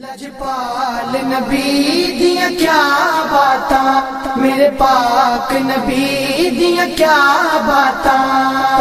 लजपाल नबी दिया क्या बात? मेरे पाक नबी दिया क्या बाता?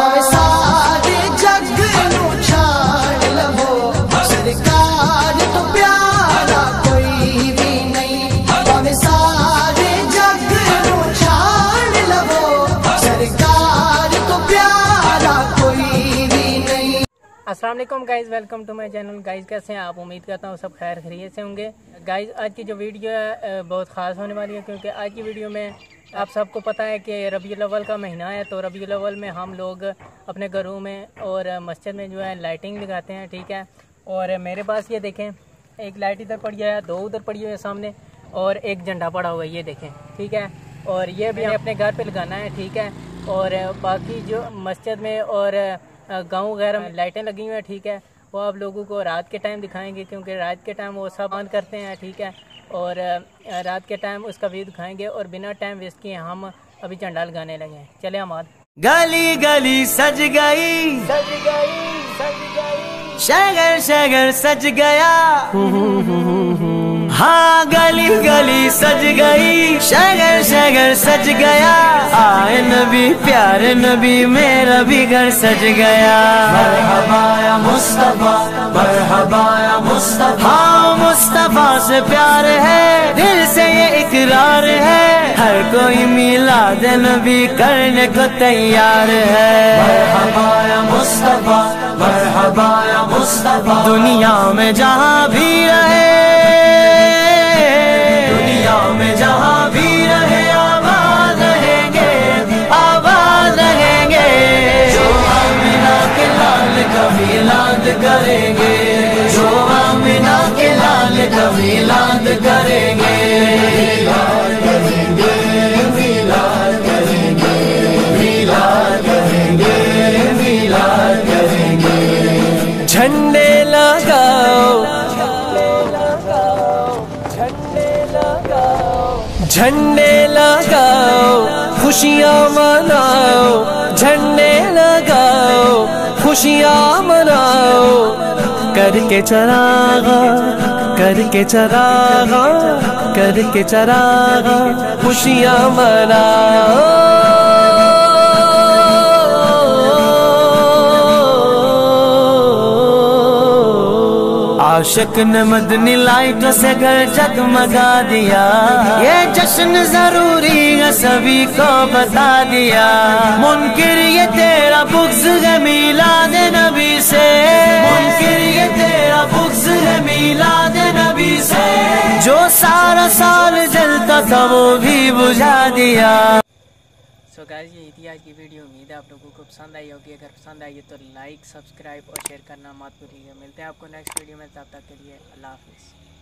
अस्सलाम वालेकुम guys welcome to my channel. Guys कैसे हैं आप? उम्मीद करता हूँ सब खैर खरीत से होंगे। गाइज़ आज की जो वीडियो है बहुत ख़ास होने वाली है, क्योंकि आज की वीडियो में आप सबको पता है कि रबी अव्वल का महीना है तो रबी अव्वल में हम लोग अपने घरों में और मस्जिद में जो है लाइटिंग लगाते हैं, ठीक है? और मेरे पास ये देखें, एक लाइट इधर पड़ी है, दो उधर पड़ी हुई है सामने, और एक झंडा पड़ा हुआ है, ये देखें, ठीक है? और ये भी अपने घर पर लगाना है, ठीक है? और बाकी जो मस्जिद में और गाँव वगैरह में लाइटें लगी हुई हैं ठीक है। वो आप लोगों को रात के टाइम दिखाएँगे क्योंकि रात के टाइम वो सब बंद करते हैं ठीक है। और रात के टाइम उसका व्यू दिखाएँगे और बिना टाइम वेस्ट किए हम अभी चंडाल लगाने लगे हैं। चले हमाद गली गली सज गई। सज गई सज गई। शगर शगर सज गया। हाँ गली गली सज गई शगर शगर सज गया। आए नबी प्यारे नबी मेरा भी घर सज गया। मरहबाया मुस्तफ़ा मरहबाया मुस्तफ़ा। हाँ मुस्तफ़ा से प्यार है दिल से ये इकरार है। हर कोई मिलाद नबी करने को तैयार है। मरहबाया मुस्तफ़ा मरहबाया मुस्तफ़ा। दुनिया में जहाँ भी झंडे लगाओ, खुशियाँ मनाओ, झंडे लगाओ, खुशियाँ मनाओ। करके चरागा करके चरागा करके चरागा, खुशियाँ मनाओ। आशिक ने मदनी लाइटों से घर जगमगा दिया। ये जश्न ज़रूरी है, सभी को बता दिया। मुनकिर, ये तेरा बुक्स है मिला दे नबी से। मुनकिर, ये तेरा बुक्स है मिला दे नबी से। जो सारा साल जलता था, वो भी बुझा दिया। सो गाइस ये आज की वीडियो उम्मीद है आप लोगों को पसंद आई होगी। अगर पसंद आई है तो लाइक सब्सक्राइब और शेयर करना मत भूलिएगा। मिलते हैं आपको नेक्स्ट वीडियो में। तब तक के लिए अल्लाह हाफिज़।